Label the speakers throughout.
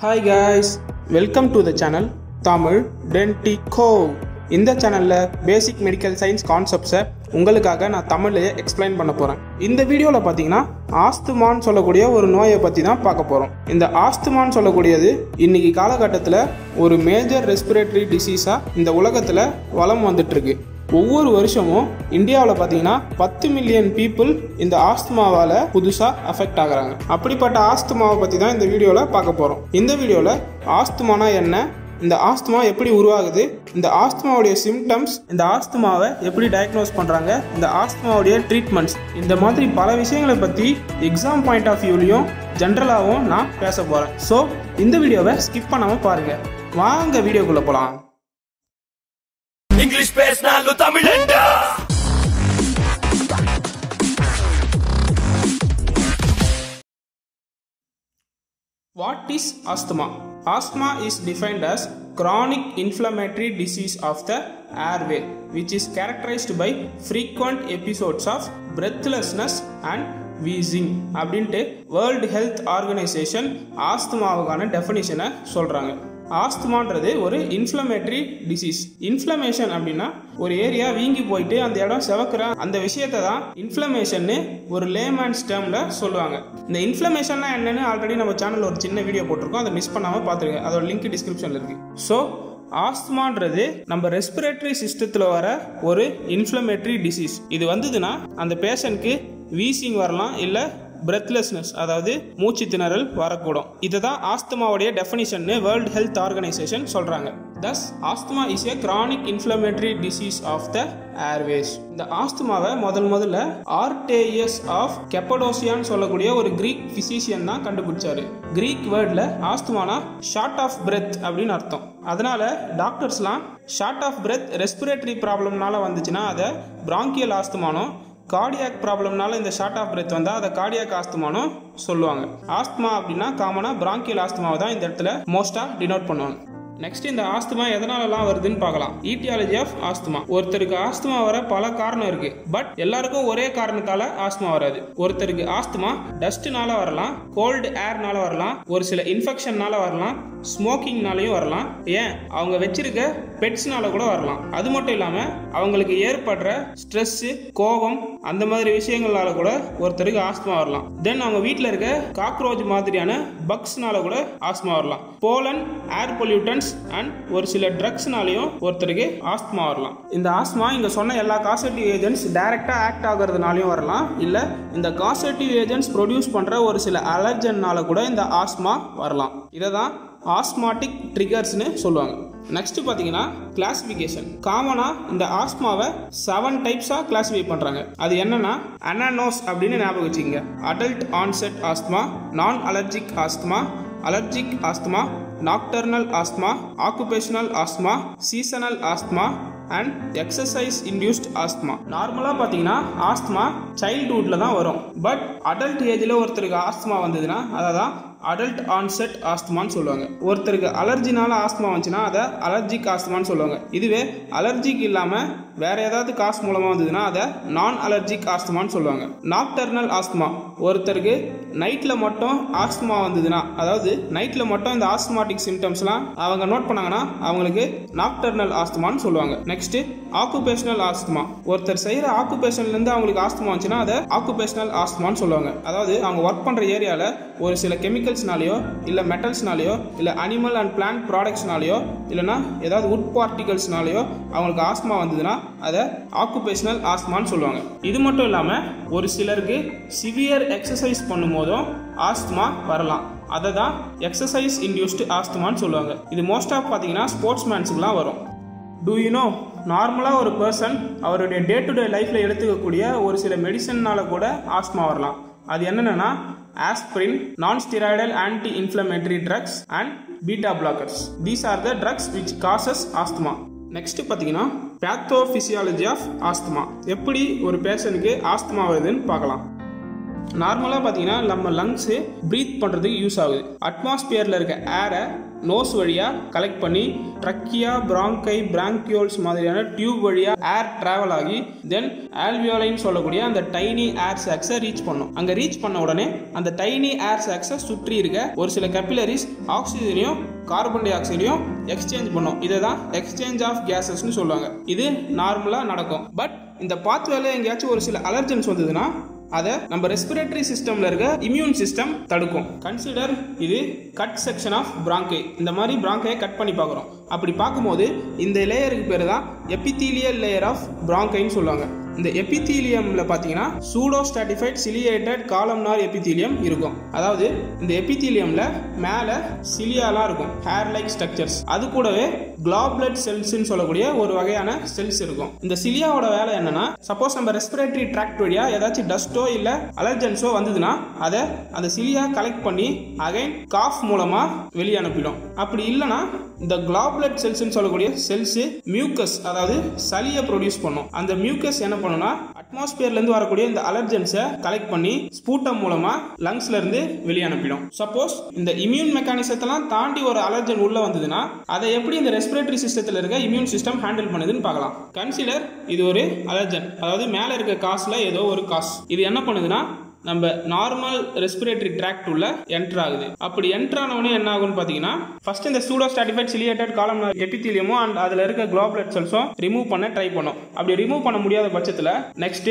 Speaker 1: Hi guys welcome to the channel Tamil டென்டிகோ இந்த சேனலில் basic medical science கான்செப்ட்ஸை உங்களுக்காக நான் தமிழ்லேயே எக்ஸ்பிளைன் பண்ண போகிறேன் இந்த வீடியோவில் பார்த்தீங்கன்னா ஆஸ்துமான்னு சொல்லக்கூடிய ஒரு நோயை பற்றி தான் பார்க்க போகிறோம் இந்த ஆஸ்துமான்னு சொல்லக்கூடியது இன்னைக்கு காலகட்டத்தில் ஒரு மேஜர் ரெஸ்பிரேட்டரி டிசீஸாக இந்த உலகத்தில் வளம் வந்துட்டுருக்கு ஒவ்வொரு வருஷமும் இந்தியாவில் பார்த்தீங்கன்னா பத்து மில்லியன் பீப்புள் இந்த ஆஸ்துமாவால் புதுசாக அஃபெக்ட் ஆகுறாங்க. அப்படிப்பட்ட ஆஸ்துமாவை பற்றி தான் இந்த வீடியோவில் பார்க்க போகிறோம் இந்த வீடியோவில் ஆஸ்துமானா என்ன? இந்த ஆஸ்துமா எப்படி உருவாகுது? இந்த ஆஸ்துமாவுடைய சிம்டம்ஸ் இந்த ஆஸ்துமாவை எப்படி டயக்னோஸ் பண்ணுறாங்க இந்த ஆஸ்துமாவுடைய ட்ரீட்மெண்ட்ஸ் இந்த மாதிரி பல விஷயங்களை பற்றி எக்ஸாம் பாயிண்ட் ஆஃப் வியூலையும் ஜென்ரலாகவும் நான் பேச போகிறேன் ஸோ இந்த வீடியோவை ஸ்கிப் பண்ணாமல் பாருங்கள் வாங்க வீடியோக்குள்ளே போகலாம் What is asthma? Asthma is defined as chronic inflammatory disease of the airway which is characterized by frequent episodes of breathlessness and wheezing. Abhiinte, World wheezing அப்படின்ட்டு வேர்ல்டு ஹெல்த் ஆர்கனைசேஷன் ஆஸ்துமாவுக்கான டெஃபனிஷனை சொல்கிறாங்க ஆஸ்துமான்றது ஒரு இன்ஃப்ளமேட்டரி டிசீஸ் இன்ஃப்ளமேஷன் அப்படின்னா ஒரு area வீங்கி போயிட்டு அந்த இடம் செவக்கிற அந்த விஷயத்தை தான் இன்ஃப்ளமேஷன்னு ஒரு லேமேன்ஸ் டேர்மில் சொல்லுவாங்க. இந்த இன்ஃப்ளமேஷன்னா என்னன்னு ஆல்ரெடி நம்ம சேனல் ஒரு சின்ன வீடியோ போட்டிருக்கோம். அதை மிஸ் பண்ணாமல் பார்த்துருங்க. அதோட லிங்க் டிஸ்கிரிப்ஷனில் இருக்குது ஸோ ஆஸ்துமான்றது நம்ம ரெஸ்பிரேட்டரி சிஸ்டத்தில் வர ஒரு இன்ஃப்ளமேட்டரி டிசீஸ் இது வந்ததுன்னா அந்த பேஷண்ட்க்கு வீசிங் வரலாம் இல்லை பிரெத்லெஸ்னஸ் அதாவது மூச்சு திணறல் வரக்கூடும். இதை தான் ஆஸ்துமாவுடைய டெஃபினிஷன் வேர்ல்ட் ஹெல்த் ஆர்கனைசேஷன் சொல்கிறாங்க thus asthma is a chronic inflammatory disease of the airways இந்த ஆஸ்துமாவை முதல் முதல்ல ஆர்டேஎஸ் ஆஃப் கெப்படோசியான்னு சொல்லக்கூடிய ஒரு கிரீக் ஃபிசிஷியன் தான் கண்டுபிடிச்சாரு. கிரீக் வேர்டில் ஆஸ்துமானா ஷார்ட் ஆஃப் பிரெத் அப்படின்னு அர்த்தம். அதனால டாக்டர்ஸ்லாம் ஷார்ட் ஆஃப் பிரெத் ரெஸ்பிரேட்டரி ப்ராப்ளம்னால வந்துச்சுன்னா அதை பிராங்கியல் ஆஸ்துமானோ கார்டியாக் ப்ராப்ளம்னால இந்த ஷார்ட் ஆஃப் பிரெத் வந்தால் அதை கார்டியாக் ஆஸ்துமானும் சொல்லுவாங்க. ஆஸ்துமா அப்படின்னா காமனாக பிராங்கியல் ஆஸ்துமாவை தான் இந்த இடத்துல மோஸ்ட்டாக டினோட் பண்ணுவாங்க. நெக்ஸ்ட் இந்த ஆஸ்துமா எதனாலலாம் வருதுன்னு பார்க்கலாம். Aetiology of asthma. ஒருத்தருக்கு ஆஸ்துமா வர பல காரணம் இருக்கு. பட் எல்லாருக்கும் ஒரே காரணத்தால ஆஸ்துமா வராது. ஒருத்தருக்கு ஆஸ்துமா டஸ்ட்னால வரலாம் கோல்டு ஏர்னால வரலாம் ஒரு சில இன்ஃபெக்ஷன்னால வரலாம் ஸ்மோக்கிங்னாலையும் வரலாம். ஏன்? அவங்க வச்சிருக்க பெட்ஸ்னால கூட வரலாம். அது மட்டும் இல்லாம அவங்களுக்கு ஏற்படுற ஸ்ட்ரெஸ் கோபம் அந்த மாதிரி விஷயங்களால கூட ஒருத்தருக்கு ஆஸ்துமா வரலாம். தென் அவங்க வீட்டில் இருக்க காக்ரோச் மாதிரியான பக்ஸ்னால கூட ஆஸ்துமா வரலாம். போலன் ஏர் பொல்யூட்டன்ஸ் அண்ட் ஒரு சில ட்ரக்ஸ்னாலையும் ஒருத்தருக்கு ஆஸ்மா வரலாம். இந்த ஆஸ்மா இங்கே சொன்ன எல்லா காசட்டிவ் ஏஜென்ட்ஸ் டைரெக்டாக ஆக்ட் ஆகிறதுனாலையும் வரலாம். இல்லை இந்த காசட்டிவ் ஏஜென்ட்ஸ் ப்ரொடியூஸ் பண்ற ஒரு சில அலர்ஜன்னால கூட இந்த ஆஸ்மா வரலாம். இதை தான் ஆஸ்மாட்டிக் ட்ரிகர்ஸ்னு சொல்லுவாங்க. நெக்ஸ்ட் பார்த்தீங்கன்னா கிளாசிஃபிகேஷன் காமனாக இந்த ஆஸ்மாவை செவன் டைப்ஸாக கிளாஸிஃபை பண்ணுறாங்க அது என்னன்னா அனானோஸ் அப்படின்னு ஞாபகம் வச்சுக்கோங்க. Adult onset asthma non allergic asthma allergic asthma nocturnal asthma occupational asthma seasonal asthma and exercise induced asthma நார்மலாக பார்த்தீங்கன்னா ஆஸ்துமா சைல்டுஹுட்டில் தான் வரும். பட் அடல்ட் ஏஜில் ஒருத்தருக்கு ஆஸ்துமா வந்ததுன்னா அதை தான் அடல்ட் ஆன்செட் ஆஸ்துமான்னு சொல்லுவாங்க. ஒருத்தருக்கு அலர்ஜினால ஆஸ்துமா வந்துச்சுன்னா அதை அலர்ஜிக் ஆஸ்துமான்னு சொல்லுவாங்க. இதுவே அலர்ஜிக் இல்லாமல் வேறு ஏதாவது காசு மூலமாக வந்ததுன்னா அதை நான் அலர்ஜிக் ஆஸ்துமான்னு சொல்லுவாங்க. நாக்டர்னல் ஆஸ்துமா ஒருத்தருக்கு நைட்டில் மட்டும் ஆஸ்துமா வந்ததுன்னா அதாவது நைட்டில் மட்டும் இந்த ஆஸ்துமாட்டிக் சிம்டம்ஸ்லாம் அவங்க நோட் பண்ணாங்கன்னா அவங்களுக்கு நாக்டர்னல் ஆஸ்துமான்னு சொல்லுவாங்க. நெக்ஸ்ட்டு ஆக்குபேஷனல் ஆஸ்துமா ஒருத்தர் செய்கிற ஆக்குபேஷன்லேருந்து அவங்களுக்கு ஆஸ்துமா வந்துச்சுன்னா அதை ஆக்குபேஷனல் ஆஸ்துமான்னு சொல்லுவாங்க. அதாவது அவங்க ஒர்க் பண்ணுற ஏரியாவில் ஒரு சில கெமிக்கல் கெமிக்கல்ஸ்னாலேயோ இல்லை மெட்டல்ஸ்னாலேயோ இல்லை அனிமல் அண்ட் பிளான்ட் ப்ராடக்ட்ஸ்னாலேயோ இல்லைனா ஏதாவது உட் பார்ட்டிகல்ஸ்னாலேயோ அவங்களுக்கு ஆஸ்துமா வந்ததுன்னா அதை ஆக்குபேஷனல் ஆஸ்துமான்னு சொல்லுவாங்க. இது மட்டும் இல்லாமல் ஒரு சிலருக்கு சிவியர் எக்ஸசைஸ் பண்ணும்போதும் ஆஸ்துமா வரலாம். அதை தான் எக்ஸசைஸ் இன்டியூஸ்டு ஆஸ்துமான்னு சொல்லுவாங்க. இது மோஸ்ட் ஆஃப் பார்த்தீங்கன்னா ஸ்போர்ட்ஸ் மேன்ஸுக்குலாம் வரும். டூ யூ நோ நார்மலாக ஒரு பர்சன் அவருடைய டே டு டே லைஃப்பில் எடுத்துக்கக்கூடிய ஒரு சில மெடிசன்னால் கூட ஆஸ்மா வரலாம். அது என்னென்னா aspirin non steroidal anti inflammatory drugs and beta blockers these are the drugs which causes asthma next பார்த்தீங்கன்னா பேத்தோஃபிசியாலஜி ஆஃப் ஆஸ்துமா எப்படி ஒரு பேஷனுக்கு ஆஸ்துமா வருதுன்னு பார்க்கலாம். நார்மலாக பார்த்தீங்கன்னா நம்ம லங்ஸு ப்ரீத் பண்ணுறதுக்கு யூஸ் ஆகுது. அட்மாஸ்பியரில் இருக்க ஏரை நோஸ் வழியாக கலெக்ட் பண்ணி ட்ரக்கியா பிராங்கை பிராங்கியோல்ஸ் மாதிரியான டியூப் வழியாக ஏர் ட்ராவல் ஆகி தென் ஆல்வியோலைன்னு சொல்லக்கூடிய அந்த டைனி ஏர் சாக்ஸை ரீச் பண்ணும். அங்கே ரீச் பண்ண உடனே அந்த டைனி ஏர் சாக்ஸை சுற்றி இருக்க ஒரு சில கப்பிலரிஸ் ஆக்சிஜனையும் கார்பன் டை ஆக்சைடையும் எக்ஸ்சேஞ்ச் பண்ணும். இதை தான் எக்ஸ்சேஞ்ச் ஆஃப் கேசஸ்னு சொல்லுவாங்க. இது நார்மலாக நடக்கும். பட் இந்த பாத்வேல எங்கேயாச்சும் ஒரு சில அலர்ஜன்ஸ் வந்ததுன்னா அதை நம்ம ரெஸ்பிரேட்டரி சிஸ்டம்ல இருக்க இம்யூன் சிஸ்டம் தடுக்கும். கன்சிடர் இது கட் செக்ஷன் ஆஃப் பிராங்கை இந்த மாதிரி பிராங்கையை கட் பண்ணி பார்க்குறோம். அப்படி பார்க்கும்போது இந்த லேயருக்கு பேர் தான் எபித்தீலியல் லேயர் ஆஃப் பிராங்கைன்னு சொல்லுவாங்க. இந்த எபித்தீலியம்ல பார்த்தீங்கன்னா pseudo stratified ciliated columnar epithelium இருக்கும். அதாவது இந்த எபித்தீலியம்ல மேலே சிலியாலாம் இருக்கும். ஹேர் லைக் ஸ்ட்ரக்சர்ஸ் அது கூடவே கிளாப்லெட் செல்ஸ்ன்னு சொல்லக்கூடிய ஒரு வகையான செல்ஸ் இருக்கும். இந்த சிலியாவோட வேலை என்னன்னா சப்போஸ் நம்ம ரெஸ்பிரேட்டரி ட்ராக்ட் வழியா ஏதாச்சும் டஸ்ட்டோ இல்லை அலர்ஜன்ஸோ வந்ததுன்னா அதை அந்த சிலியா கலெக்ட் பண்ணி அகைன் காஃப் மூலமா வெளியே அனுப்பிடும். அப்படி இல்லைன்னா இந்த கிளாப்லெட் செல்ஸ்ன்னு சொல்லக்கூடிய செல்ஸ் மியூக்கஸ் அதாவது சளியை ப்ரொடியூஸ் பண்ணும். அந்த மியூக்கஸ் என்ன பண்ணும்னா அட்மாஸ்பியர்ல இருந்து வரக்கூடிய இந்த அலர்ஜென்ஸை கலெக்ட் பண்ணி ஸ்பூட்டம் மூலமா லங்ஸ்ல இருந்து வெளியே அனுப்பிடும். சப்போஸ் இந்த இம்யூன் மெக்கானிசத்தெல்லாம் தாண்டி ஒரு அலர்ஜன் உள்ள வந்ததுன்னா அதை எப்படி இந்த ரெஸ்பிரேட்டரி சிஸ்டத்தில் இருக்க இம்யூன் சிஸ்டம் ஹேண்டில் பண்ணுதுன்னு பார்க்கலாம். கன்சிடர் இது ஒரு அலர்ஜன் அதாவது மேலே இருக்க காசுல ஏதோ ஒரு காசு. இது என்ன பண்ணுதுன்னா நம்ம நார்மல் ரெஸ்பிரேட்டரி ட்ராக்ட் உள்ள என்டர் ஆகுது. அப்படி என்டர் ஆனவொடனே என்ன ஆகும்னு பார்த்தீங்கன்னா ஃபர்ஸ்ட் இந்த சூடோ ஸ்டாட்டிஃபைட் சிலியேட்டட் காலம் எபித்தீலியமும் அண்ட் அதில் இருக்க குளோபலட் செல்ஸும் ரிமூவ் பண்ண ட்ரை பண்ணும். அப்படி ரிமூவ் பண்ண முடியாத பட்சத்தில் நெக்ஸ்ட்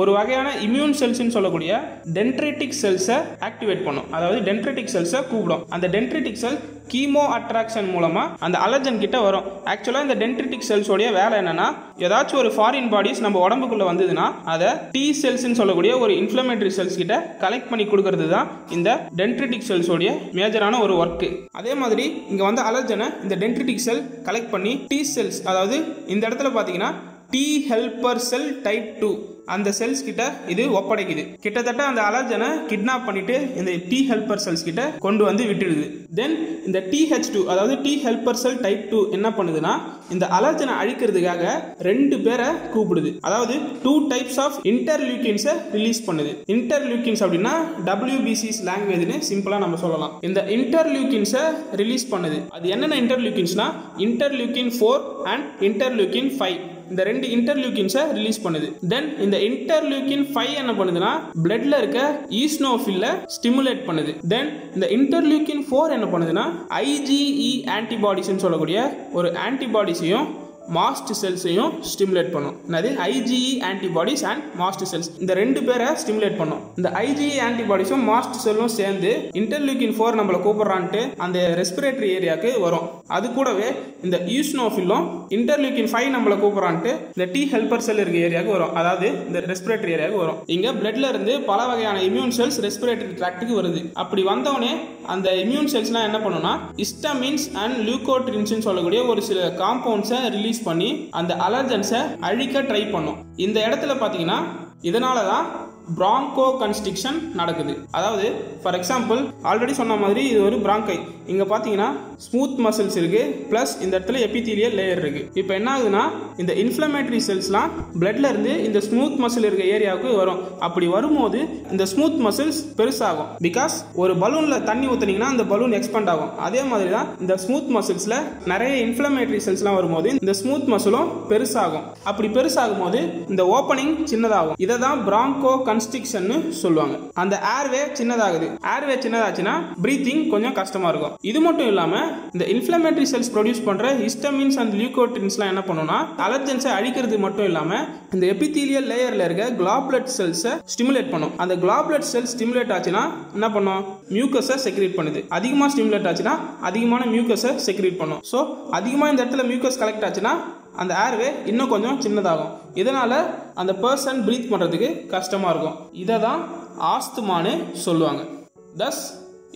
Speaker 1: ஒரு வகையான இம்யூன் செல்ஸ்னு சொல்லக்கூடிய டென்ட்ரேட்டிக் செல்ஸை ஆக்டிவேட் பண்ணும். அதாவது டென்ட்ரேட்டிக் செல்ஸை கூப்பிடும். அந்த டென்ட்ரேட்டிக் செல் கீமோ அட்ராக்ஷன் மூலமாக அந்த அலர்ஜன் கிட்ட வரும். ஆக்சுவலாக இந்த டென்ட்ரிட்டிக் செல்ஸோடைய வேலை என்னன்னா ஏதாச்சும் ஒரு ஃபாரின் பாடிஸ் நம்ம உடம்புக்குள்ளே வந்ததுன்னா அதை டி செல்ஸ்ன்னு சொல்லக்கூடிய ஒரு இன்ஃப்ளமேட்டரி செல்ஸ் கிட்ட கலெக்ட் பண்ணி கொடுக்கறது தான் இந்த டென்ட்ரிட்டிக் செல்ஸோடைய மேஜரான ஒரு ஒர்க்கு அதே மாதிரி இங்கே வந்த அலர்ஜனை இந்த டென்ட்ரிட்டிக் செல் கலெக்ட் பண்ணி டி செல்ஸ் அதாவது இந்த இடத்துல பார்த்தீங்கன்னா T helper cell type two அந்த செல்ஸ் கிட்ட இது ஒப்படைக்குது. கிட்டத்தட்ட அந்த அலர்ஜனை கிட்னாப் பண்ணிட்டு இந்த டி ஹெல்பர் செல்ஸ் கிட்ட கொண்டு வந்து விட்டுடுது. தென் இந்த டிஹெச் டூ அதாவது T helper cell type two என்ன பண்ணுதுன்னா இந்த அலர்ஜனை அழிக்கிறதுக்காக ரெண்டு பேரை கூப்பிடுது. அதாவது டூ டைப்ஸ் ஆஃப் இன்டர்லியூக்கின்ஸை ரிலீஸ் பண்ணுது. இன்டர்லியூக்கின்ஸ் அப்படின்னா டபிள்யூபிசிஸ் லாங்குவேஜ்னு சிம்பிளாக நம்ம சொல்லலாம். இந்த இன்டர்லியூக்கின்ஸை ரிலீஸ் பண்ணுது. அது என்னென்ன இன்டர்லியூக்கின்ஸ்னா interleukin four and interleukin five இந்த ரெண்டு இன்டர்லியூக்கின்ஸை ரிலீஸ் பண்ணுது. தென் இந்த இன்டர்லியூக்கின் ஃபைவ் என்ன பண்ணுதுன்னா பிளட்ல இருக்க ஈஸ்னோஃபில்ல ஸ்டிமுலேட் பண்ணுது. தென் இந்த இன்டர்லியூக்கின் ஃபோர் என்ன பண்ணுதுன்னா ஐஜிஇ ஆன்டிபாடிஸ்ன்னு சொல்லக்கூடிய ஒரு ஆன்டிபாடிஸையும் மாஸ்ட் செல்ஸையும் ஸ்டிமுலேட் பண்ணும். என்னது? IgE antibodies and mast cells இந்த ரெண்டு பேரை ஸ்டிமுலேட் பண்ணும். இந்த ஐஜிஇ ஆன்டிபாடிஸும் மாஸ்ட் செல்லும் சேர்ந்து இன்டர்லியூக்கின் ஃபோர் நம்மளை கூப்பிடுறான்ட்டு அந்த ரெஸ்பிரேட்டரி ஏரியாவுக்கு வரும். அது கூடவே இந்த யூஸ்னோஃபிலும் இன்டர்லியூக்கின் ஃபைவ் நம்மளை கூப்பிடுறான்ட்டு இந்த டி ஹெல்பர் செல் இருக்க ஏரியாவுக்கு வரும். அதாவது இந்த ரெஸ்பிரேட்டரி ஏரியாவுக்கு வரும். இங்கே பிளட்ல இருந்து பல வகையான இம்யூன் செல்ஸ் ரெஸ்பிரேட்டரி ட்ராக்டுக்கு வருது. அப்படி வந்தவொடனே அந்த இம்யூன் செல்ஸ்லாம் என்ன பண்ணும்னா இஸ்டமின்ஸ் அண்ட் லியூகோட்ரின்ஸ் சொல்லக்கூடிய ஒரு சில காம்பவுண்ட்ஸை ரிலீஸ் பண்ணி அந்த அலர்ஜன்ஸை அழிக்க ட்ரை பண்ணும். இந்த இடத்துல பார்த்தீங்கன்னா இதனால தான் பிராங்கோ கன்ஸ்ட்ரிக்ஷன் நடக்குது. அதாவது ஃபார் எக்ஸாம்பிள் ஆல்ரெடி சொன்ன மாதிரி இது ஒரு பிராங்கை இங்கே பார்த்தீங்கன்னா ஸ்மூத் மசில்ஸ் இருக்கு ப்ளஸ் இந்த இடத்துல எபித்தீலியல் லேயர் இருக்கு. இப்போ என்ன ஆகுதுன்னா இந்த இன்ஃப்ளமேட்டரி செல்ஸ்லாம் பிளட்ல இருந்து இந்த ஸ்மூத் மசில் இருக்க ஏரியாவுக்கு வரும். அப்படி வரும்போது இந்த ஸ்மூத் மசில்ஸ் பெருசாகும். பிகாஸ் ஒரு பலூன்ல தண்ணி ஊத்துனீங்கன்னா அந்த பலூன் எக்ஸ்பெண்ட் ஆகும். அதே மாதிரி தான் இந்த ஸ்மூத் மசில்ஸ்ல நிறைய இன்ஃப்ளமேட்டரி செல்ஸ்லாம் வரும்போது இந்த ஸ்மூத் மசிலும் பெருசாகும். அப்படி பெருசாகும் போது இந்த ஓப்பனிங் சின்னதாகும். இதை தான் பிராங்கோ கன்ஸ்ட்ரிக்ஷன் சொல்லுவாங்க. அந்த ஏர்வே சின்னதாகுது. ஏர்வே சின்னதாச்சுன்னா பிரீத்திங் கொஞ்சம் கஷ்டமா இருக்கும். இது மட்டும் இல்லாம இந்த இன்ஃப்ளமேட்டரி செல்ஸ் ப்ரொடியூஸ் பண்ற ஹிஸ்டமின்ஸ் அண்ட் லியூகோட்ரின்ஸ்லாம் என்ன பண்ணும்னா அலர்ஜென்ஸை அழிக்கிறது மட்டும் இல்லாம இந்த எபித்தீலியல் லேயர்ல இருக்க குளாப்லெட் செல்ஸை ஸ்டிமுலேட் பண்ணும். அந்த குளாப்லெட் செல் ஸ்டிமுலேட் ஆச்சுன்னா என்ன பண்ணும்? மியூக்கஸை செக்ரேட் பண்ணுது. அதிகமாக ஸ்டிமுலேட் ஆச்சுன்னா அதிகமான மியூக்கஸை செக்ரேட் பண்ணும். ஸோ அதிகமாக இந்த இடத்துல மியூக்கஸ் கலெக்ட் ஆச்சுன்னா அந்த ஏர்வே இன்னும் கொஞ்சம் சின்னதாகும். இதனால் அந்த பர்சன் ப்ரீத் பண்ணுறதுக்கு கஷ்டமாக இருக்கும். இதை தான் ஆஸ்துமான்னு சொல்லுவாங்க. தஸ்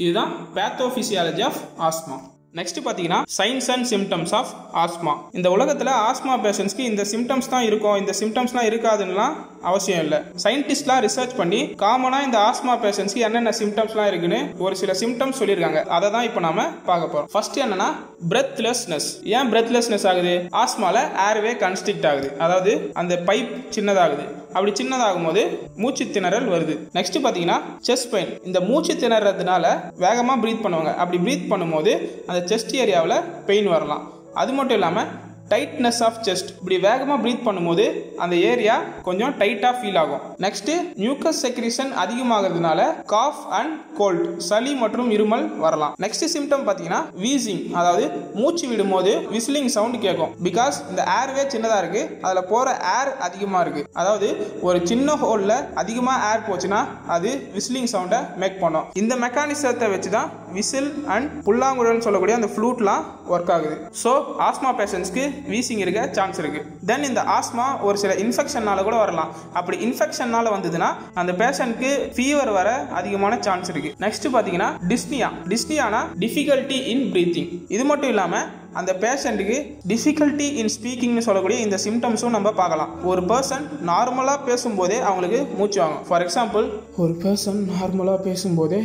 Speaker 1: இதுதான் பேத்தோஃபிசியாலஜி ஆஃப் ஆஸ்மா நெக்ஸ்ட் பார்த்தீங்கன்னா signs and symptoms of asthma இந்த உலகத்தில் ஆஸ்மா பேஷன்ஸ்க்கு இந்த சிம்டம்ஸ் தான் இருக்கும். இந்த சிம்டம்ஸ்லாம் இருக்காதுன்னெலாம் அவசியம் இல்லை. சயின்டிஸ்ட்லாம் ரிசர்ச் பண்ணி காமனாக இந்த ஆஸ்மா பேஷன்ஸ்க்கு என்னென்ன சிம்டம்ஸ்லாம் இருக்குன்னு ஒரு சில சிம்டம்ஸ் சொல்லியிருக்காங்க. அதை தான் இப்போ நாம பார்க்க போகிறோம் ஃபர்ஸ்ட் என்னன்னா பிரெத்லெஸ்னஸ் ஏன் பிரெத்லெஸ்னஸ் ஆகுது? ஆஸ்மாவில் ஏர்வே கன்ஸ்ட்ரிக்ட் ஆகுது. அதாவது அந்த பைப் சின்னதாகுது. அப்படி சின்னதாகும் போது மூச்சு திணறல் வருது. நெக்ஸ்ட் பார்த்தீங்கன்னா செஸ்ட் பெயின் இந்த மூச்சு திணறதுனால வேகமாக ப்ரீத் பண்ணுவாங்க. அப்படி ப்ரீத் பண்ணும்போது அந்த செஸ்ட் ஏரியாவில் பெயின் வரலாம். அது மட்டும் இல்லாமல் டைட்னஸ் ஆஃப் செஸ்ட் இப்படி வேகமாக ப்ரீத் பண்ணும்போது அந்த ஏரியா கொஞ்சம் டைட்டாக ஃபீல் ஆகும். நெக்ஸ்ட்டு மியூக்கஸ் செக்ரிஷன் அதிகமாகிறதுனால காஃப் அண்ட் கோல்ட் சளி மற்றும் இருமல் வரலாம். நெக்ஸ்ட் சிம்டம் பார்த்தீங்கன்னா வீசிங் அதாவது மூச்சு விடும்போது விசிலிங் சவுண்ட் கேட்கும். பிகாஸ் இந்த ஏர்வே சின்னதாக இருக்குது அதில் போகிற ஏர் அதிகமாக இருக்குது அதாவது ஒரு சின்ன ஹோலில் அதிகமாக ஏர் போச்சுன்னா அது விசிலிங் சவுண்டை மேக் பண்ணும். இந்த மெக்கானிசத்தை வச்சு தான் விசில் அண்ட் புல்லாங்குழல்னு சொல்லக்கூடிய அந்த ஃப்ளூட்லாம் ஒர்க் ஆகுது. ஸோ ஆஸ்மா பேஷண்ட்ஸ்க்கு வீசிங் இருக்க சான்ஸ் இருக்குது தென் இந்த ஆஸ்மா ஒரு சில இன்ஃபெக்ஷனால கூட வரலாம். அப்படி இன்ஃபெக்ஷனால வந்ததுன்னா அந்த பேஷண்ட்க்கு ஃபீவர் வர அதிகமான சான்ஸ் இருக்குது நெக்ஸ்ட் பார்த்தீங்கன்னா டிஸ்னியா டிஸ்னியானா டிஃபிகல்ட்டி இன் ப்ரீத்திங் இது மட்டும் இல்லாமல் அந்த பேஷண்ட்டுக்கு டிஃபிகல்ட்டி இன் ஸ்பீக்கிங்னு சொல்லக்கூடிய இந்த சிம்டம்ஸும் நம்ம பார்க்கலாம். ஒரு பர்சன் நார்மலாக பேசும்போதே அவங்களுக்கு மூச்சு வாங்கும். ஃபார் எக்ஸாம்பிள் ஒரு பர்சன் நார்மலாக பேசும்போதே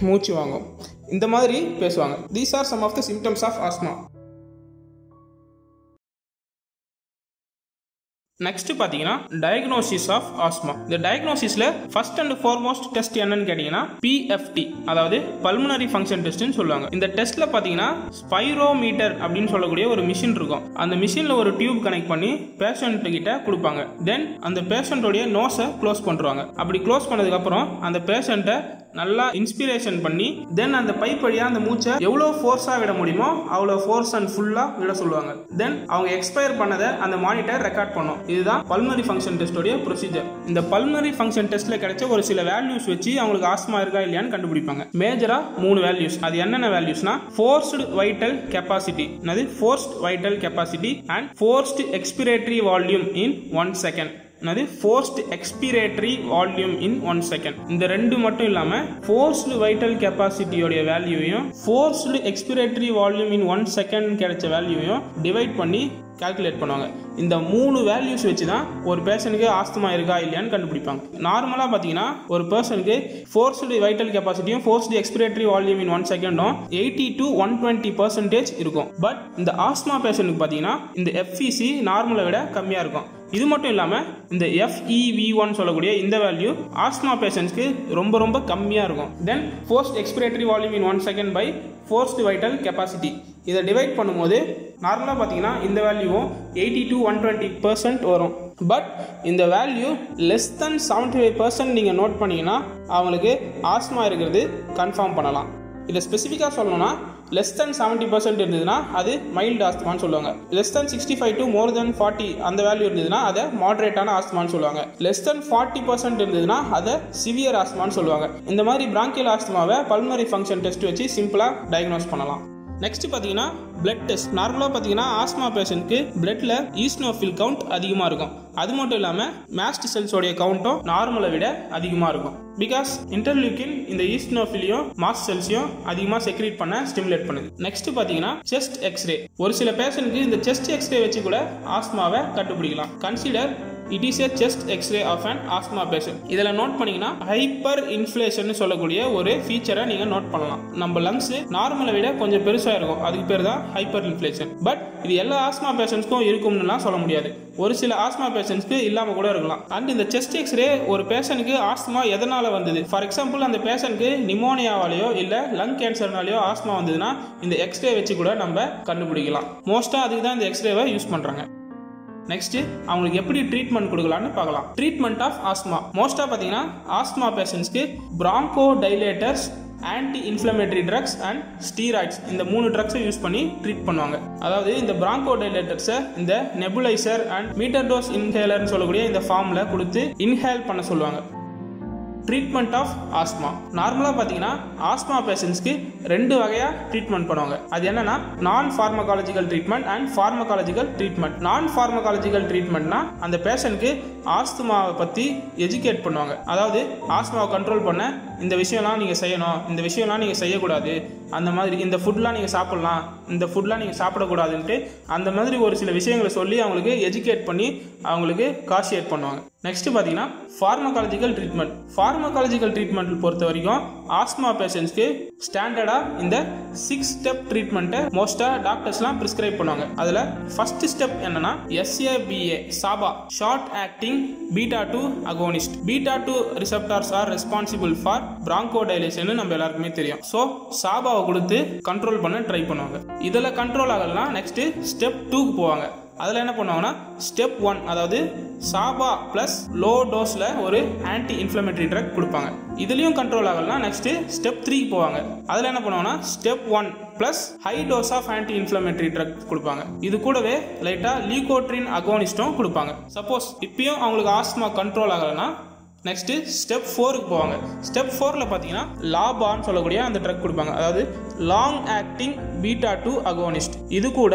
Speaker 1: மூச்சு வாங்கும். இந்த மாதிரி பேசுவாங்க. These are some of the symptoms of asthma next பார்த்தீங்கன்னா டயக்னோசிஸ் ஆஃப் ஆஸ்மா இந்த டயக்னோசிஸில் ஃபர்ஸ்ட் அண்ட் ஃபார்மோஸ்ட் டெஸ்ட் என்னன்னு கேட்டிங்கன்னா பிஎஃப்டி அதாவது பல்முனரி ஃபங்க்ஷன் டெஸ்ட்னு சொல்லுவாங்க. இந்த டெஸ்ட்டில் பார்த்தீங்கன்னா ஸ்பைரோமீட்டர் அப்படின்னு சொல்லக்கூடிய ஒரு மிஷின் இருக்கும். அந்த மிஷினில் ஒரு டியூப் கனெக்ட் பண்ணி பேஷண்ட் கிட்ட கொடுப்பாங்க. தென் அந்த பேஷண்ட்டோடைய நோஸை க்ளோஸ் பண்ணுறாங்க அப்படி க்ளோஸ் பண்ணதுக்கப்புறம் அந்த பேஷண்ட்டை நல்லா இன்ஸ்பிரேஷன் பண்ணி தென் அந்த பைப் வழியாக அந்த மூச்சை எவ்வளோ ஃபோர்ஸாக விட முடியுமோ அவ்வளோ ஃபோர்ஸ் அண்ட் ஃபுல்லாக விட சொல்லுவாங்க. தென் அவங்க எக்ஸ்பயர் பண்ணதை அந்த மானிட்டர் ரெக்கார்ட் பண்ணும். இதுதான் பல்மரி ஃபங்க்ஷன் டெஸ்டோடைய ப்ரொசீஜர் இந்த பல்மரி ஃபங்க்ஷன் டெஸ்ட்டில் கிடைச்ச ஒரு சில வேல்யூஸ் வச்சு அவங்களுக்கு ஆஸ்மா இருக்கா இல்லையான்னு கண்டுபிடிப்பாங்க. மேஜராக மூணு வேல்யூஸ் அது என்னென்ன வேல்யூஸ்னா ஃபோர்ஸ்டு வைட்டல் கெப்பாசிட்டி அது forced vital capacity and forced expiratory volume in one second என்னது? Forced expiratory volume in one second இந்த ரெண்டு மட்டும் இல்லாமல் ஃபோர்ஸ்டு வைட்டல் கெப்பாசிட்டியோடைய வேல்யூவையும் forced expiratory volume in one second கிடைச்ச வேல்யூவையும் டிவைட் பண்ணி கால்குலேட் பண்ணுவாங்க. இந்த மூணு வேல்யூஸ் வச்சு தான் ஒரு பேஷனுக்கு ஆஸ்துமா இருக்கா இல்லையான்னு கண்டுபிடிப்பாங்க. நார்மலாக பார்த்தீங்கன்னா ஒரு பர்சனுக்கு forced vital கெப்பாசிட்டியும் forced expiratory volume in one செகண்டும் eighty to one twenty percentage இருக்கும். பட் இந்த ஆஸ்மா பேஷனுக்கு பார்த்தீங்கன்னா இந்த எஃப்இசி நார்மலை விட கம்மியாக இருக்கும். இது மட்டும் இல்லாமல் இந்த எஃப்இவி ஒன் சொல்லக்கூடிய இந்த வேல்யூ ஆஸ்மா பேஷண்ட்ஸ்க்கு ரொம்ப ரொம்ப கம்மியாக இருக்கும். Then forced expiratory volume in one second by forced vital capacity இதை டிவைட் பண்ணும்போது நார்மலாக பார்த்தீங்கன்னா இந்த வேல்யூவும் eighty to one twenty percent வரும். பட் இந்த value less than seventy five percent நீங்கள் நோட் பண்ணிங்கன்னா அவங்களுக்கு ஆஸ்மா இருக்கிறது கன்ஃபார்ம் பண்ணலாம். இதை ஸ்பெசிஃபிக்காக சொல்லணும்னா லெஸ் தென் செவன்ட்டி பர்சன்ட் இருந்ததுன்னா அது மைல்டு ஆஸ்துமான்னு சொல்லுவாங்க. Less than sixty five to more than forty அந்த வேல்யூ இருந்ததுன்னா அதை மாடரேட்டான ஆஸ்துமான்னு சொல்லுவாங்க. லெஸ் தென் ஃபார்ட்டி பர்சன்ட் இருந்ததுன்னா அதை சிவியர் ஆஸ்துமான்னு சொல்லுவாங்க. இந்த மாதிரி பிராங்கியல் ஆஸ்துமாவை பல்மரி ஃபங்க்ஷன் டெஸ்ட் வச்சு சிம்பிளாக டயக்னோஸ் பண்ணலாம். நெக்ஸ்ட் பார்த்தீங்கன்னா பிளட் டெஸ்ட் நார்மலாக பார்த்தீங்கன்னா ஆஸ்மா பேஷண்ட்க்கு பிளட்டில் ஈஸ்னோஃபில் கவுண்ட் அதிகமாக இருக்கும். அது மட்டும் இல்லாமல் மேஸ்ட் செல்ஸோடைய கவுண்ட்டும் நார்மலை விட அதிகமாக இருக்கும். பிகாஸ் இன்டர்லியூக்கின் இந்த ஈஸ்னோஃபிலையும் மாஸ்ட் செல்ஸையும் அதிகமாக செக்ரேட் பண்ண ஸ்டிமுலேட் பண்ணுது. நெக்ஸ்ட் பார்த்தீங்கன்னா செஸ்ட் எக்ஸ்ரே ஒரு சில பேஷண்ட்க்கு இந்த செஸ்ட் எக்ஸ்ரே வச்சு கூட ஆஸ்மாவை கண்டுபிடிக்கலாம். Consider it is a chest x-ray of and asthma patient இதில் நோட் பண்ணீங்கன்னா ஹைப்பர் இன்ஃப்ளேஷன் சொல்லக்கூடிய ஒரு ஃபீச்சரை நீங்கள் நோட் பண்ணலாம். நம்ம லங்ஸ் நார்மலை விட கொஞ்சம் பெருசாக இருக்கும். அதுக்கு பேர் தான் ஹைப்பர் இன்ஃப்ளேஷன் பட் இது எல்லா ஆஸ்மா பேஷன்ஸ்க்கும் இருக்கும்னுலாம் சொல்ல முடியாது. ஒரு சில ஆஸ்மா பேஷன்ஸ்க்கு இல்லாமல் கூட இருக்கலாம். அண்ட் இந்த செஸ்ட் எக்ஸ்ரே ஒரு பேஷனுக்கு ஆஸ்மா எதனால் வந்தது? ஃபார் எக்ஸாம்பிள் அந்த பேஷனுக்கு நிமோனியாவாலேயோ இல்லை லங் கேன்சர்னாலேயோ ஆஸ்மா வந்ததுன்னா இந்த எக்ஸ்ரே வச்சு கூட நம்ம கண்டுபிடிக்கலாம். மோஸ்ட்டாக அதுக்கு தான் இந்த எக்ஸ்ரேவை யூஸ் பண்ணுறாங்க நெக்ஸ்ட் அவங்களுக்கு எப்படி ட்ரீட்மெண்ட் கொடுக்கலாம்னு பார்க்கலாம். ட்ரீட்மெண்ட் ஆஃப் ஆஸ்மா மோஸ்ட்டாக பார்த்தீங்கன்னா ஆஸ்மா பேஷண்ட்ஸ்க்கு bronchodilators anti inflammatory drugs and steroids இந்த மூணு ட்ரக்ஸை யூஸ் பண்ணி ட்ரீட் பண்ணுவாங்க. அதாவது இந்த பிராங்கோ டைலேட்டர்ஸை இந்த நெபுலைசர் அண்ட் மீட்டர் டோஸ் இன்ஹேலர்னு சொல்லக்கூடிய இந்த ஃபார்மில் கொடுத்து இன்ஹேல் பண்ண சொல்லுவாங்க. ட்ரீட்மெண்ட் ஆஃப் ஆஸ்மா நார்மலாக பார்த்தீங்கன்னா ஆஸ்மா பேஷண்ட்ஸ்க்கு ரெண்டு வகையாக ட்ரீட்மெண்ட் பண்ணுவாங்க. அது என்னன்னா non pharmacological treatment and pharmacological treatment non pharmacological ட்ரீட்மெண்ட்னா அந்த பேஷண்ட்க்கு ஆஸ்துமாவை பற்றி எஜுகேட் பண்ணுவாங்க. அதாவது ஆஸ்மாவை கண்ட்ரோல் பண்ண இந்த விஷயம்லாம் நீங்கள் செய்யணும் இந்த விஷயம்லாம் நீங்கள் செய்யக்கூடாது அந்த மாதிரி இந்த ஃபுட்லாம் நீங்கள் சாப்பிட்லாம் இந்த ஃபுட்லாம் நீங்கள் சாப்பிடக்கூடாதுன்ட்டு அந்த மாதிரி ஒரு சில விஷயங்களை சொல்லி அவங்களுக்கு எஜுகேட் பண்ணி அவங்களுக்கு காசியேட் பண்ணுவாங்க. நெக்ஸ்ட்டு பார்த்தீங்கன்னா ஃபார்மகாலஜிக்கல் ட்ரீட்மெண்ட் ஃபார்மகாலஜிக்கல் ட்ரீட்மெண்ட் பொறுத்த வரைக்கும் ஆஸ்மா பேஷண்ட்ஸ்க்கு ஸ்டாண்டர்டாக இந்த சிக்ஸ் ஸ்டெப் ட்ரீட்மெண்ட்டை மோஸ்ட்டாக டாக்டர்ஸ்லாம் ப்ரிஸ்கிரைப் பண்ணுவாங்க. அதில் ஃபர்ஸ்ட் ஸ்டெப் என்னன்னா SABA SABA short acting beta two agonist beta two receptors are responsible for bronchodilation நம்ம எல்லாருக்குமே தெரியும். ஸோ சாபா சாபாவை கொடுத்து கண்ட்ரோல் பண்ண ட்ரை பண்ணுவாங்க. இதில் கண்ட்ரோல் ஆகலாம் நெக்ஸ்ட்டு ஸ்டெப் டூக்கு போவாங்க. அதில் என்ன பண்ணுவாங்கன்னா ஸ்டெப் ஒன் அதாவது சாபா ப்ளஸ் லோ டோஸில் ஒரு ஆன்டி இன்ஃப்ளமேட்டரி ட்ரக் கொடுப்பாங்க. இதுலேயும் கண்ட்ரோல் ஆகலாம் நெக்ஸ்ட்டு ஸ்டெப் த்ரீ போவாங்க. அதில் என்ன பண்ணுவாங்கன்னா step one plus high dose of anti inflammatory drug கொடுப்பாங்க. இது கூடவே லைட்டாக லீகோட்ரின் அகோனிஸ்டும் கொடுப்பாங்க. சப்போஸ் இப்பயும் அவங்களுக்கு ஆஸ்மா கண்ட்ரோல் ஆகலைன்னா நெக்ஸ்ட்டு ஸ்டெப் ஃபோருக்கு போவாங்க. ஸ்டெப் ஃபோரில் பார்த்தீங்கன்னா லாபான்னு சொல்லக்கூடிய அந்த ட்ரக் கொடுப்பாங்க. அதாவது long acting beta two agonist இது கூட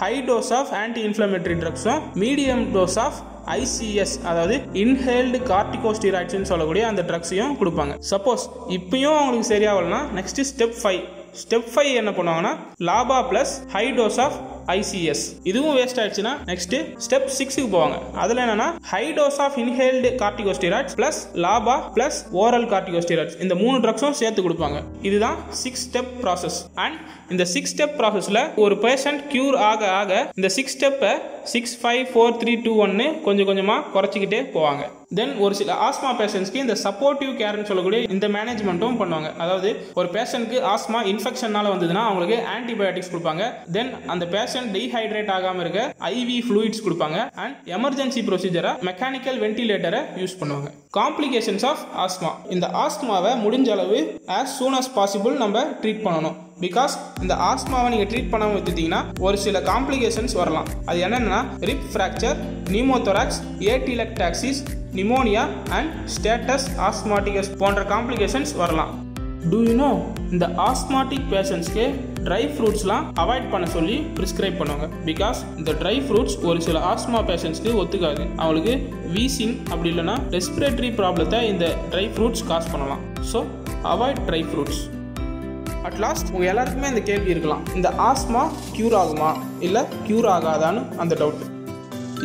Speaker 1: high dose of anti inflammatory ட்ரக்ஸும் medium dose of ICS அதாவது இன்ஹேல்டு கார்டிகோஸ்டிராய்ட்ஸ்னு சொல்லக்கூடிய அந்த ட்ரக்ஸையும் கொடுப்பாங்க. சப்போஸ் இப்பயும் அவங்களுக்கு சரியாகலன்னா next step five step five என்ன பண்ணுவாங்கன்னா LABA plus high dose of ICS இதுவும் வேஸ்ட் ஆயிடுச்சுன்னா நெக்ஸ்ட் ஸ்டெப் சிக்ஸுக்கு போவாங்க. அதில் என்னன்னா high dose of inhaled corticosteroids plus LABA plus oral corticosteroids இந்த மூணு ட்ரக்ஸும் சேர்த்து கொடுப்பாங்க. இதுதான் சிக்ஸ் ஸ்டெப் ப்ராசஸ் அண்ட் இந்த சிக்ஸ் ஸ்டெப் ப்ராசஸில் ஒரு பேஷண்ட் கியூர் ஆக ஆக இந்த சிக்ஸ் ஸ்டெப்பை six five four three two ஒன்னு கொஞ்சம் கொஞ்சமாக குறைச்சிக்கிட்டே போவாங்க. தென் ஒரு சில ஆஸ்மா பேஷண்ட்ஸ்க்கு இந்த சப்போர்ட்டிவ் கேர்னு சொல்லக்கூடிய இந்த மேனேஜ்மெண்ட்டும் பண்ணுவாங்க. அதாவது ஒரு பேஷண்ட்க்கு ஆஸ்மா இன்ஃபெக்ஷனால வந்ததுன்னா அவங்களுக்கு ஆன்டிபயோட்டிக்ஸ் கொடுப்பாங்க. தென் அந்த பேஷண்ட் டீஹைட்ரேட் ஆகாமல் இருக்க ஐவி ஃப்ளூயிட்ஸ் கொடுப்பாங்க. அண்ட் எமர்ஜென்சி ப்ரொசீஜரை மெக்கானிக்கல் வென்டிலேட்டரை யூஸ் பண்ணுவாங்க. காம்ப்ளிகேஷன்ஸ் ஆஃப் ஆஸ்மா இந்த ஆஸ்மாவை முடிஞ்ச அளவு ஆஸ் சூன் அஸ் பாசிபிள் நம்ம ட்ரீட் பண்ணணும். பிகாஸ் இந்த ஆஸ்மாவை நீங்கள் ட்ரீட் பண்ணாமல் விட்டுட்டீங்கன்னா ஒரு சில காம்ப்ளிகேஷன்ஸ் வரலாம். அது என்னென்னா rib fracture pneumothorax atelectasis pneumonia and status asthmaticus போன்ற காம்ப்ளிகேஷன்ஸ் வரலாம். டூ யூ நோ இந்த ஆஸ்மாட்டிக் பேஷண்ட்ஸ்க்கு ட்ரை ஃப்ரூட்ஸ்லாம் அவாய்ட் பண்ண சொல்லி ப்ரிஸ்கிரைப் பண்ணுவாங்க. பிகாஸ் இந்த ட்ரை ஃப்ரூட்ஸ் ஒரு சில ஆஸ்மா பேஷண்ட்ஸ்க்கு ஒத்துக்காது. அவங்களுக்கு வீசிங் அப்படி இல்லைன்னா ரெஸ்பிரேட்டரி ப்ராப்ளத்தை இந்த ட்ரை ஃப்ரூட்ஸ் காஸ் பண்ணலாம். So avoid dry fruits at last உங்கள் எல்லாருக்குமே இந்த கேள்வி இருக்கலாம். இந்த ஆஸ்மா க்யூர் ஆகுமா? இல்லை க்யூர் ஆகாதான்னு அந்த doubt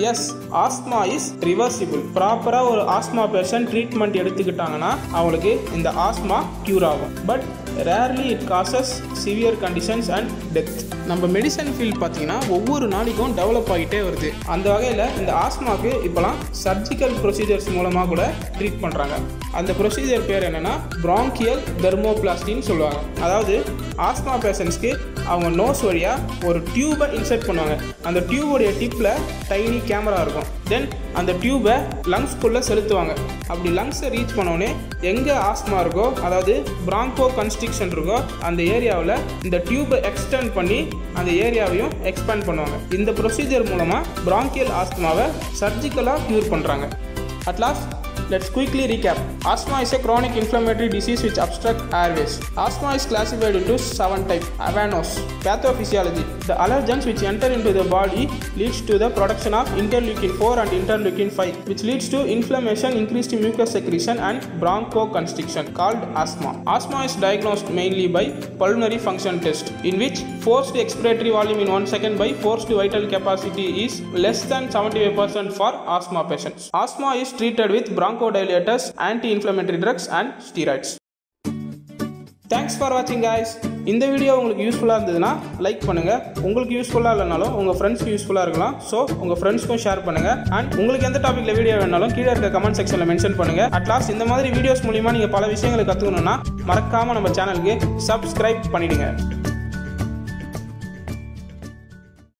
Speaker 1: yes asthma is reversible ப்ராப்பராக ஒரு ஆஸ்மா பேஷண்ட் ட்ரீட்மெண்ட் எடுத்துக்கிட்டாங்கன்னா அவங்களுக்கு இந்த ஆஸ்மா க்யூர் ஆகும். But rarely it causes severe conditions and death நம்ம மெடிசன் ஃபீல்ட் பார்த்தீங்கன்னா ஒவ்வொரு நாளைக்கும் டெவலப் ஆகிட்டே வருது. அந்த வகையில் இந்த ஆஸ்மாக்கு இப்போலாம் சர்ஜிக்கல் ப்ரொசீஜர்ஸ் மூலமாக கூட ட்ரீட் பண்ணுறாங்க அந்த ப்ரொசீஜர் பேர் என்னென்னா ப்ராங்கியல் தெர்மோபிளாஸ்டின்னு சொல்லுவாங்க. அதாவது ஆஸ்மா பேஷண்ட்ஸ்க்கு அவங்க நோஸ் வழியாக ஒரு டியூபை இன்சர்ட் பண்ணுவாங்க. அந்த டியூபோடைய டிப்பில் டைனி கேமரா இருக்கும். தென் அந்த டியூபை லங்ஸ்குள்ளே செலுத்துவாங்க. அப்படி லங்ஸை ரீச் பண்ணோடனே எங்கே ஆஸ்மா இருக்கோ அதாவது பிராங்கோ கன்ஸ்ட்ரிக்ஷன் இருக்கோ அந்த ஏரியாவில் இந்த டியூபை எக்ஸ்டெண்ட் பண்ணி அந்த ஏரியாவையும் எக்ஸ்பேண்ட் பண்ணுவாங்க. இந்த ப்ரொசீஜர் மூலமாக பிராங்கியல் ஆஸ்துமாவை சர்ஜிக்கலாக க்யூர் பண்ணுறாங்க at last Let's quickly recap. Asthma is a chronic inflammatory disease which obstructs airways. Asthma is classified into seven types. Avanos. Pathophysiology. The allergens which enter into the body leads to the production of interleukin 4 and interleukin 5, which leads to inflammation, increased mucus secretion, and bronchoconstriction called asthma. Asthma is diagnosed mainly by pulmonary function test, in which forced expiratory volume in one second by forced vital capacity is less than 75% for asthma patients. Asthma is treated with bronchodilators, anti-inflammatory drugs and steroids. Thanks for வாட்சிங் guys இந்த video உங்களுக்கு யூஸ்ஃபுல்லாக இருந்ததுன்னா like பண்ணுங்கள் உங்களுக்கு யூஸ்ஃபுல்லாக இல்லைனாலும் உங்கள் ஃப்ரெண்ட்ஸ்க்கு யூஸ்ஃபுல்லாக இருக்கலாம். ஸோ உங்கள் ஃப்ரெண்ட்ஸ்க்கும் ஷேர் பண்ணுங்கள் அண்ட் உங்களுக்கு எந்த டாப்பிக்கில் வீடியோ வேணாலும் கீழே இருக்க கமெண்ட் செக்ஷனில் மென்ஷன் பண்ணுங்கள் அட்லாஸ்ட் இந்த மாதிரி வீடியோஸ் மூலிமா நீங்கள் பல விஷயங்களை கற்றுக்கணுன்னா மறக்காமல் நம்ம சேனலுக்கு சப்ஸ்கிரைப் பண்ணிவிடுங்க